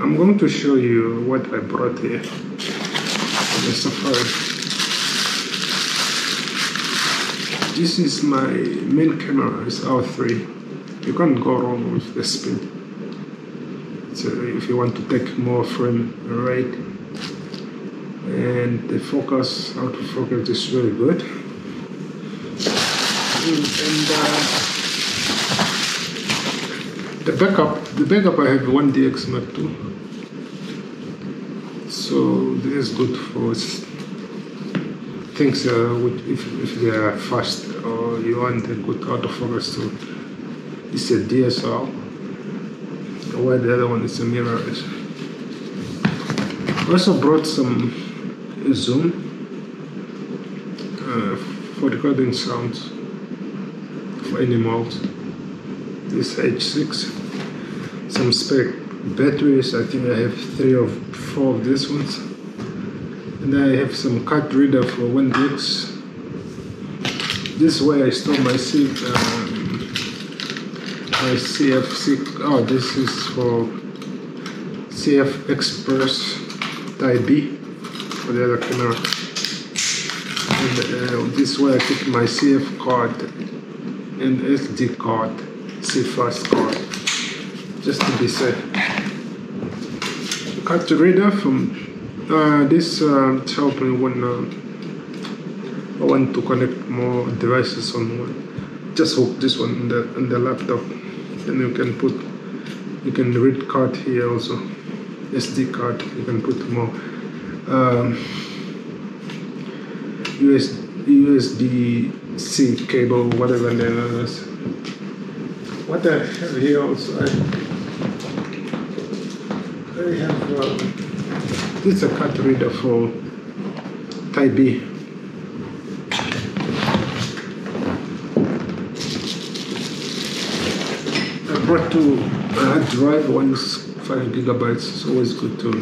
I'm going to show you what I brought here on the safari. This is my main camera, it's R3. You can't go wrong with the speed. So if you want to take more frame rate and the focus, autofocus is very good. And uh, the backup, the backup I have one DX Mark II so this is good for things uh, if, if they are fast or you want a good autofocus to it's a DSL while the other one is a mirrorless. Also brought some zoom uh, for recording sounds for animals. This H6, some spec batteries. I think I have three or four of these ones. And I have some card reader for one DX. This is where I store my C, um, my CFC. Oh, this is for CF Express Type B for the other camera. And uh, this is where I keep my CF card and SD card, CFast card, just to be safe card reader from uh, this uh, help me when uh, I want to connect more devices on one. Just hook this one in the in the laptop, and you can put you can read card here also, SD card. You can put more um, US, USB C cable, whatever. What I have here also. I, I have um, this is a card reader for Type B. I brought two hard drive, one is five gigabytes. It's always good to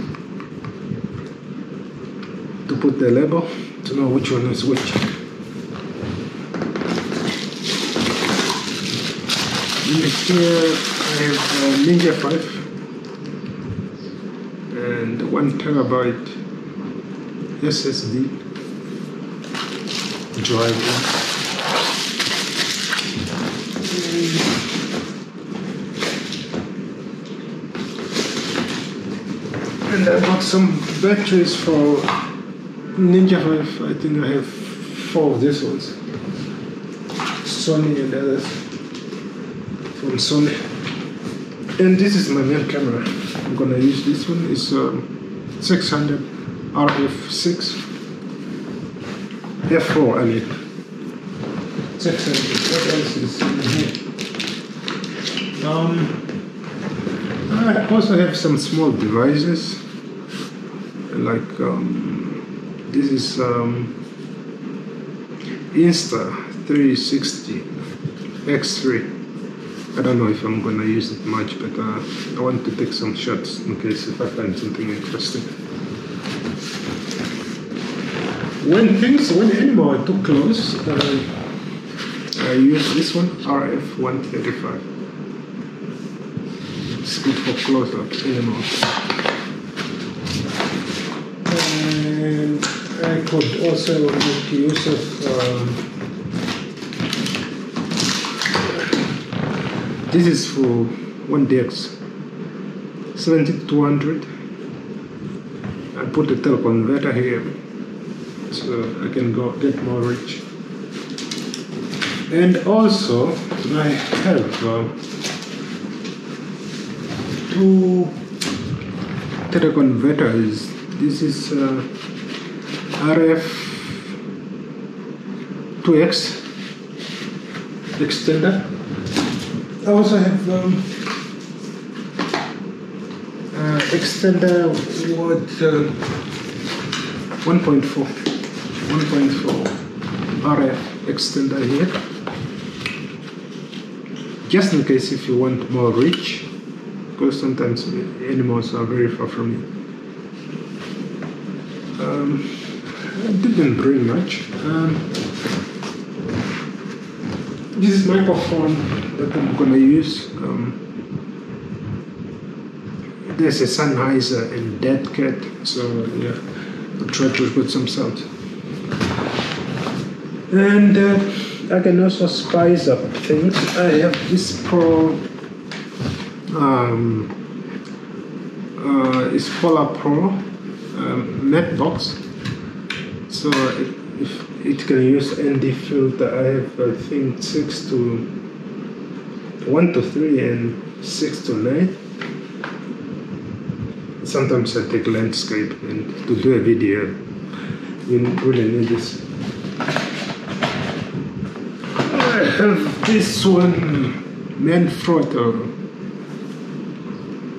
to put the label to know which one is which. Here I have uh, Ninja 5 and one terabyte SSD drive. And I bought some batteries for Ninja 5. I think I have four of these ones. Sony and others from Sony. And this is my main camera. I'm gonna use this one. It's um, 600 RF6 F4 I mean 600. What else is in here? Um, I also have some small devices like um, this is um, Insta 360 X3 I don't know if I'm gonna use it much, but uh, I want to take some shots in case if I find something interesting. When things, when animal are too close, uh, I use this one, RF135. It's good for close-up animals. And I could also make use of um, This is for one DX 7200. I put the teleconverter here so I can go get more reach. And also I have uh, two teleconverters. This is uh, RF 2X extender I also have um, uh, extender with uh, 1.4 1.4 RF extender here. Just in case if you want more reach because sometimes animals are very far from you. Um, I didn't bring much. Um, this is microphone that I'm gonna use. Um, there's a Sennheiser and Dead Cat, so yeah, I'll try to put some sound. And uh, I can also spice up things. I have this Pro, um, uh, it's Polar Pro um, net box. So it, it can use ND filter, I have I think six to one to three and six to nine. Sometimes I take landscape and to do a video. You really need this. I have this one Manfrotto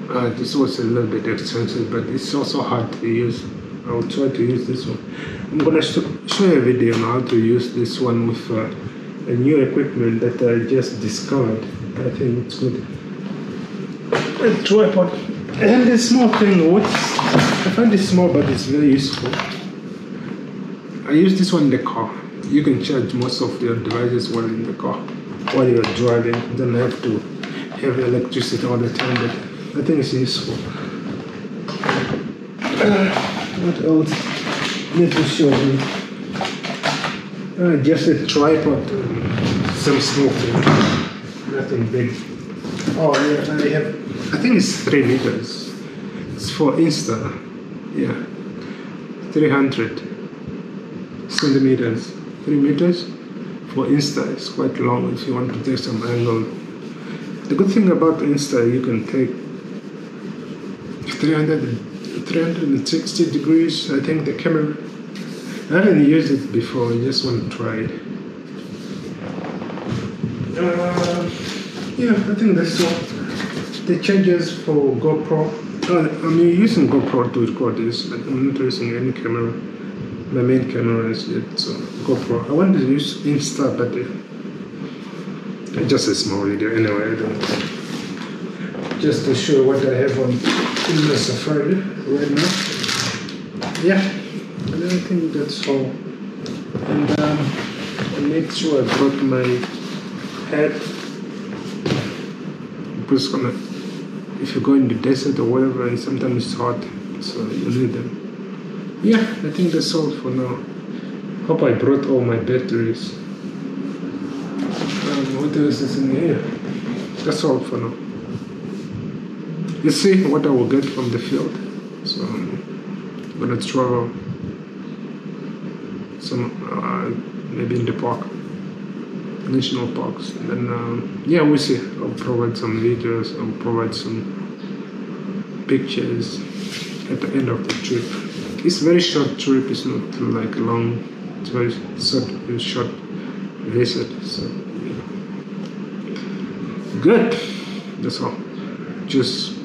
uh, this was a little bit expensive but it's also hard to use I'll try to use this one I'm gonna sh show you a video on how to use this one with uh, a new equipment that I just discovered I think it's good a tripod and the small thing, which I find it small but it's very useful. I use this one in the car. You can charge most of your devices while in the car, while you're driving. You don't have to have electricity all the time, but I think it's useful. Uh, what else? Show you. Uh, just a tripod, some small thing, nothing big. Oh yeah, I have I think it's three meters. It's for Insta. Yeah. 300 centimeters. Three meters for Insta It's quite long if you want to take some angle. The good thing about Insta, you can take 300, 360 degrees. I think the camera. I haven't used it before. I just want to try it. Uh, yeah, I think that's all the changes for GoPro. Uh, I'm using GoPro to record this, but I'm not using any camera. My main camera is yet so GoPro. I wanted to use Insta, but uh, just a small video anyway. I don't. Just to show what I have on in the Safari right now. Yeah, and I think that's all. And um, I made sure I brought my hat. Just gonna if you go in the desert or whatever, and sometimes it's hot, so you need them. Yeah, I think that's all for now. Hope I brought all my batteries. Um, what else is in here? That's all for now. Let's see what I will get from the field. So I'm gonna travel some uh, maybe in the park national parks. And then, um, yeah, we'll see. I'll provide some videos, I'll provide some pictures at the end of the trip. It's very short trip, it's not like a long, it's very short, short visit. So, yeah. good. That's all. Just